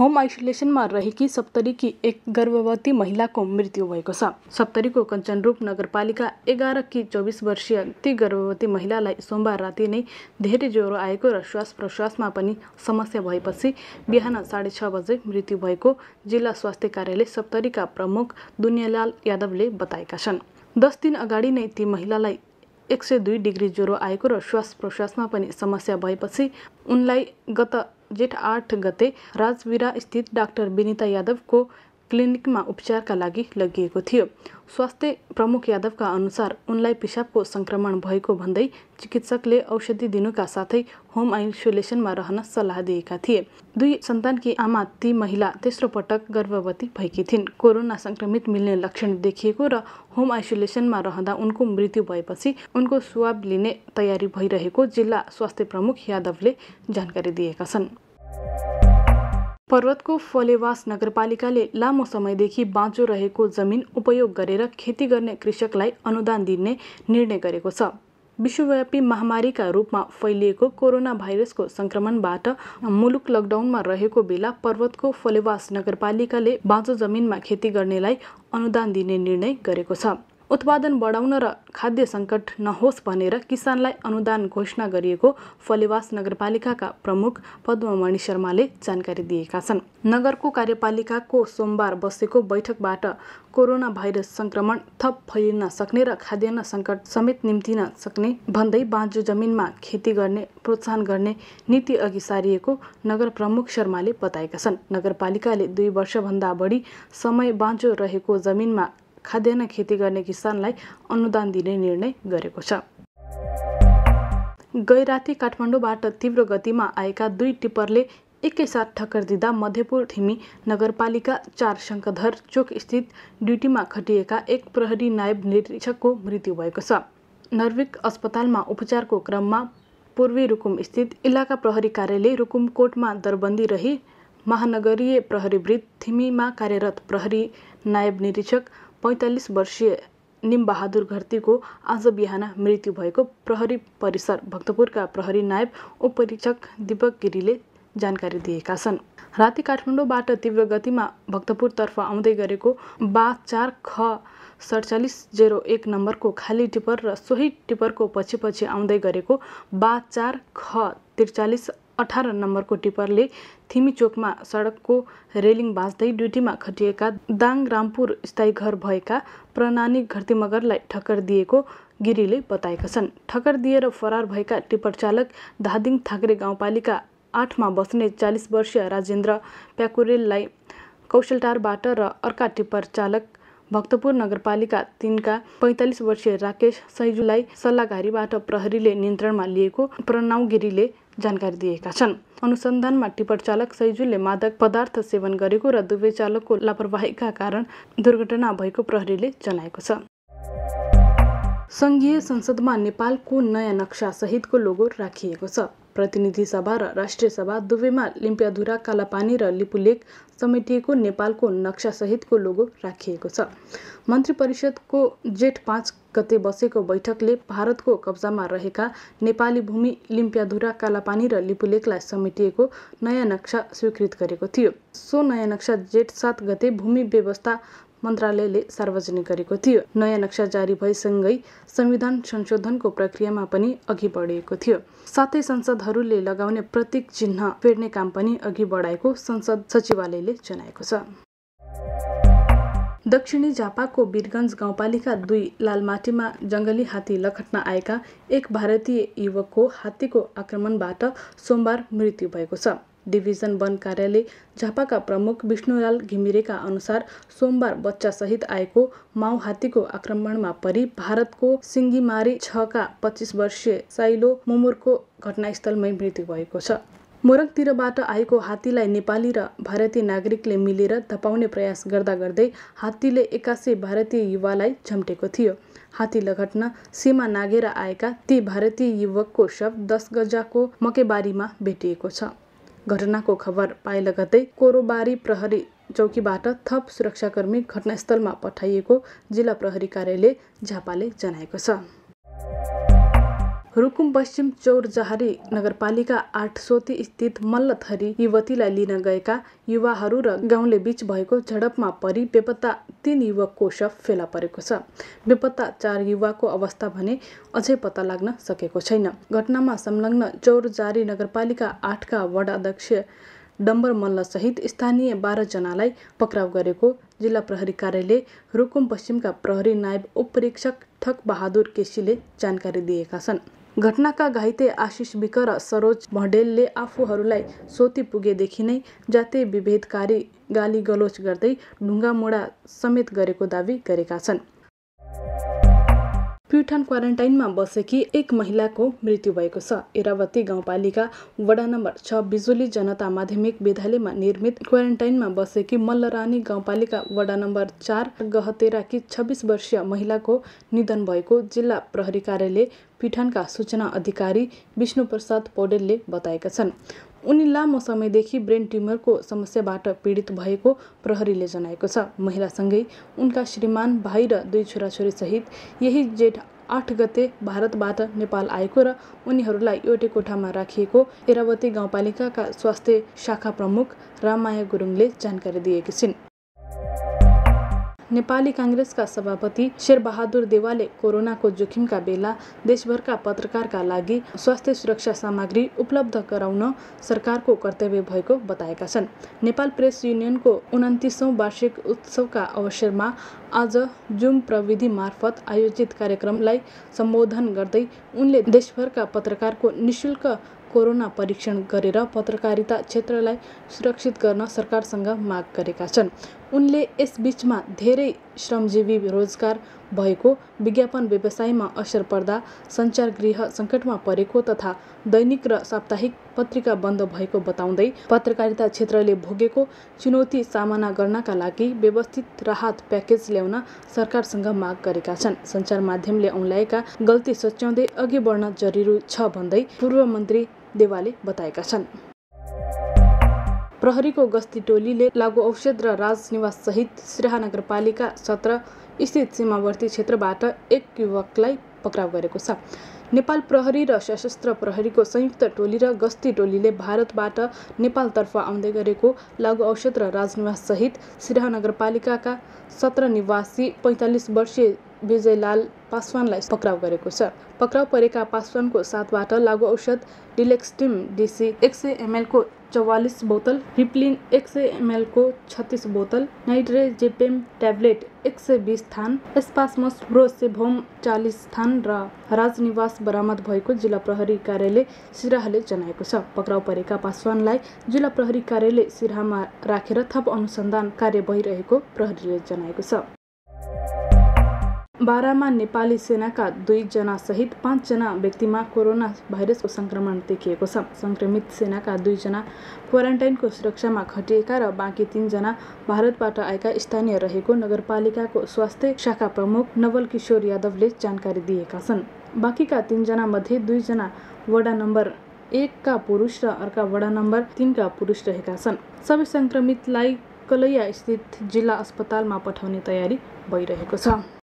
Home आइसोलेसनमा रहेकी सप्तरीकी एक गर्भवती महिलाको मृत्यु भएको छ। सप्तरीको कञ्चनरूप नगरपालिका एघारकी चौबिस वर्षीय ती गर्भवती महिलालाई सोमबार राति नै धेरै ज्वरो आएको र श्वास प्रश्वासमा पनि समस्या भएपछि बिहान साढे छ बजे मृत्यु भएको जिल्ला स्वास्थ्य कार्यालय सप्तरीका प्रमुख दुनियालाल यादवले बताएका छन्। दस दिन अगाडि नै ती महिलालाई एक सय दुई डिग्री ज्वरो आएको र श्वास प्रश्वासमा पनि समस्या भएपछि उनलाई गत जेठ आठ गते राजवीरा स्थित डॉक्टर विनीता यादव यादवको क्लिनिकमा उपचारका लागि लगिएको थियो। स्वास्थ्य प्रमुख यादवका अनुसार उनलाई पिसाबको सङ्क्रमण भएको भन्दै चिकित्सकले औषधि दिनुका साथै होम आइसोलेसनमा रहन सल्लाह दिएका थिए। दुई सन्तानकी आमा ती महिला तेस्रो पटक गर्भवती भएकी थिइन्। कोरोना सङ्क्रमित मिल्ने लक्षण देखिएको र होम आइसोलेसनमा रहँदा उनको मृत्यु भएपछि उनको स्वाब लिने तयारी भइरहेको जिल्ला स्वास्थ्य प्रमुख यादवले जानकारी दिएका छन्। पर्वतको फलेवास नगरपालिकाले लामो समयदेखि बाँचो रहेको जमिन उपयोग गरेर खेती गर्ने कृषकलाई अनुदान दिने निर्णय गरेको छ। विश्वव्यापी महामारीका रूपमा फैलिएको कोरोना भाइरसको सङ्क्रमणबाट मुलुक लकडाउनमा रहेको बेला पर्वतको फलेवास नगरपालिकाले बाँचो जमिनमा खेती गर्नेलाई अनुदान दिने निर्णय गरेको छ। उत्पादन बढाउन र खाद्य सङ्कट नहोस् भनेर किसानलाई अनुदान घोषणा गरिएको फलेवास नगरपालिकाका प्रमुख पद्ममणि शर्माले जानकारी दिएका छन्। नगरको कार्यपालिकाको सोमबार बसेको बैठकबाट कोरोना भाइरस सङ्क्रमण थप फैलिन सक्ने र खाद्यान्न सङ्कट समेत निम्तिन सक्ने भन्दै बाँझो जमिनमा खेती गर्ने प्रोत्साहन गर्ने नीति अघि सारिएको नगर प्रमुख शर्माले बताएका छन्। नगरपालिकाले दुई वर्षभन्दा बढी समय बाँझो रहेको जमिनमा खाद्यान्न खेती गर्ने किसानलाई अनुदान दिने निर्णय गरेको छ। गैराती काठमाडौँबाट तीव्र गतिमा आएका दुई टिप्परले एकैसाथ ठक्कर दिँदा मध्यपुर थिमी नगरपालिका चार शङ्कधर चोक स्थित ड्युटीमा खटिएका एक प्रहरी नायब निरीक्षकको मृत्यु भएको छ। नर्विक अस्पतालमा उपचारको क्रममा पूर्वी रुकुम स्थित इलाका प्रहरी कार्यालय रुकुमकोटमा दरबन्दी रही महानगरीय प्रहरी वृत्त थिमीमा कार्यरत प्रहरी नायब निरीक्षक पैँतालिस वर्षीय निमबहादुर घरतीको आज बिहान मृत्यु भएको प्रहरी परिसर भक्तपुरका प्रहरी नायब उपरीक्षक दीपक गिरीले जानकारी दिएका छन्। राति काठमाडौँबाट तीव्र गतिमा भक्तपुरतर्फ आउँदै गरेको बा चार ख सडचालिस जेरो एक नम्बरको खाली टिपर र सोही टिपरको पछि पछि आउँदै गरेको बा चार ख त्रिचालिस अठार नम्बरको टिप्परले थिमी चोकमा सडकको रेलिङ बाँच्दै ड्युटीमा खटिएका दाङ रामपुर स्थायी घर भएका प्रणानी घरती मगरलाई ठक्कर दिएको गिरीले बताएका छन्। ठक्कर दिएर फरार भएका टिप्पर चालक धादिङ थाक्रे गाउँपालिका आठमा बस्ने चालिस वर्षीय राजेन्द्र प्याकुरेललाई कौशलटारबाट र अर्का टिप्पर चालक भक्तपुर नगरपालिका तिनका पैँतालिस वर्षीय राकेश सैजुलाई सल्लाहघारीबाट प्रहरीले नियन्त्रणमा लिएको प्रणव गिरीले जानकारी दिएका छन्। अनुसन्धानमा टिप्पर चालक सैजुलले मादक पदार्थ सेवन गरेको र दुवै चालकको लापरवाहीका कारण दुर्घटना भएको प्रहरीले जनाएको छ। सङ्घीय संसदमा नेपालको नयाँ नक्सा सहितको लोगो राखिएको छ। प्रतिनिधि सभा र राष्ट्रिय सभा दुवैमा लिम्पियाधुरा कालापानी र लिपुलेक समेटिएको नेपालको नक्सासहितको लोगो राखिएको छ। मन्त्री परिषदको जेठ पाँच गते बसेको बैठकले भारतको कब्जामा रहेका नेपाली भूमि लिम्पियाधुरा कालापानी र लिपुलेकलाई समेटिएको नयाँ नक्सा स्वीकृत गरेको थियो। सो नयाँ नक्सा जेठ सात गते भूमि व्यवस्था मन्त्रालयले सार्वजनिक गरेको थियो। नयाँ नक्सा जारी भएसँगै संविधान संशोधनको प्रक्रियामा पनि अघि बढेको थियो। साथै संसदहरूले लगाउने प्रतीक चिन्ह फेर्ने काम पनि अघि बढाएको संसद सचिवालयले जनाएको छ। दक्षिणी झापाको वीरगञ्ज गाउँपालिका दुई लालमाटीमा जङ्गली हात्ती लखट्न आएका एक भारतीय युवकको हात्तीको आक्रमणबाट सोमबार मृत्यु भएको छ। डिभिजन वन कार्यालय झापाका प्रमुख विष्णुलाल घिमिरेका अनुसार सोमबार बच्चासहित आएको माउ हात्तीको आक्रमणमा परि भारतको सिङ्गीमारी छका पच्चिस वर्षीय साइलो मुमुरको घटनास्थलमै मृत्यु भएको छ। मोरङतिरबाट आएको हात्तीलाई नेपाली र भारतीय नागरिकले मिलेर धपाउने प्रयास गर्दा गर्दै हात्तीले एक्कासी भारतीय युवालाई झम्टेको थियो। हात्ती लगट्न सीमा नागेर आएका ती भारतीय युवकको शव दस गजाको मकेबारीमा भेटिएको छ। घटनाको खबर पाए लगतै कोरोबारी प्रहरी चौकीबाट थप सुरक्षाकर्मी घटनास्थलमा पठाइएको जिल्ला प्रहरी कार्यालय झापाले जनाएको छ। रुकुम पश्चिम चौरजहारी नगरपालिका आठ सोती स्थित मल्लथरी युवतीलाई लिन गएका युवाहरू र गाउँले बीच भएको झडपमा परि बेपत्ता तीन युवकको शव फेला परेको छ। बेपत्ता चार युवाको अवस्था भने अझै पत्ता लाग्न सकेको छैन। घटनामा संलग्न चौरजारी नगरपालिका आठका वडा अध्यक्ष डम्बर मल्लसहित स्थानीय बाह्रजनालाई पक्राउ गरेको जिल्ला प्रहरी कार्यालय रुकुम पश्चिमका प्रहरी नायब उपरीक्षक ठक बहादुर केसीले जानकारी दिएका छन्। घटनाका घाइते आशिष विक सरोज भडेलले आफूहरूलाई सोती पुगेदेखि नै जातीय विभेदकारी गाली गलोच गर्दै ढुङ्गा मोडा समेत गरेको दावी गरेका छन् प्युठान क्वारेन्टाइनमा बसेकी एक महिलाको मृत्यु भएको छ। इरावती गाउँपालिका वडा नम्बर छ बिजुली जनता माध्यमिक विद्यालयमा निर्मित क्वारेन्टाइनमा बसेकी मल्लरानी गाउँपालिका वडा नम्बर चार गहतेराकी छब्बिस वर्षीय महिलाको निधन भएको जिल्ला प्रहरी कार्यालय प्युठानका सूचना अधिकारी विष्णुप्रसाद पौडेलले बताएका छन्। उनी लामो समयदेखि ब्रेन ट्युमरको समस्याबाट पीडित भएको प्रहरीले जनाएको छ। महिलासँगै उनका श्रीमान भाइ र दुई छोराछोरीसहित यही जेठ आठ गते भारतबाट नेपाल आएको र उनीहरूलाई एउटै कोठामा राखिएको एरावती गाउँपालिकाका स्वास्थ्य शाखा प्रमुख राममाया गुरुङले जानकारी दिएकी छिन्। नेपाली काङ्ग्रेसका सभापति शेरबहादुर देवालले कोरोनाको जोखिमका बेला देशभरका पत्रकारका लागि स्वास्थ्य सुरक्षा सामग्री उपलब्ध गराउन सरकारको कर्तव्य भएको बताएका छन्। नेपाल प्रेस युनियनको उन्तिसौँ वार्षिक उत्सवका अवसरमा आज जुम प्रविधि मार्फत आयोजित कार्यक्रमलाई सम्बोधन गर्दै उनले देशभरका पत्रकारको निशुल्क कोरोना परीक्षण गरेर पत्रकारिता क्षेत्रलाई सुरक्षित गर्न सरकारसँग माग गरेका छन्। उनले यसबीचमा धेरै श्रमजीवी रोजगार भएको विज्ञापन व्यवसायमा असर पर्दा सञ्चारगृह सङ्कटमा परेको तथा दैनिक र साप्ताहिक पत्रिका बन्द भएको बताउँदै पत्रकारिता क्षेत्रले भोगेको चुनौती सामना गर्नका लागि व्यवस्थित राहत प्याकेज ल्याउन सरकारसँग माग गरेका छन्। सञ्चार माध्यमले औँल्याएका गल्ती सच्याउँदै अघि बढ्न जरुरी छ भन्दै पूर्व मन्त्री देवाले बताएका छन्। प्रहरीको गस्ती टोलीले लागु औषध र राजनिवाससहित सिराहा नगरपालिका सत्र स्थित सीमावर्ती क्षेत्रबाट एक युवकलाई पक्राउ गरेको छ। नेपाल प्रहरी र सशस्त्र प्रहरीको संयुक्त टोली र गस्ती टोलीले भारतबाट नेपालतर्फ आउँदै गरेको लागु औषध र राजनिवाससहित सिराहा नगरपालिकाका सत्र निवासी पैँतालिस वर्षीय विजयलाल पासवानलाई पक्राउ गरेको छ। पक्राउ परेका पासवानको साथबाट लागु औषध डिलेक्सटिम डिसी एक सय एमएलको चौवालिस बोतल रिप्लिन एक सय एमएलको छत्तिस बोतल नाइट्रेजेपेम ट्याब्लेट एक सय बिस थान एस्पासमस ब्रोसेभोम चालिस थान र राजनिवास बरामद भएको जिल्ला प्रहरी कार्यालय सिराहाले जनाएको छ। पक्राउ परेका पासवानलाई जिल्ला प्रहरी कार्यालय सिराहामा राखेर थप अनुसन्धान कार्य भइरहेको प्रहरीले जनाएको छ। बाह्रमा नेपाली सेनाका दुईजना सहित पाँचजना व्यक्तिमा कोरोना भाइरसको सङ्क्रमण देखिएको छ। सङ्क्रमित सेनाका दुईजना क्वारेन्टाइनको सुरक्षामा खटिएका र बाँकी तिनजना भारतबाट आएका स्थानीय रहेको नगरपालिकाको स्वास्थ्य शाखा प्रमुख नवल किशोर यादवले जानकारी दिएका छन्। बाँकीका तिनजना मध्ये दुईजना वडा नम्बर एकका पुरुष र अर्का वडा नम्बर तिनका पुरुष रहेका छन्। सबै सङ्क्रमितलाई कलैया स्थित जिल्ला अस्पतालमा पठाउने तयारी भइरहेको छ।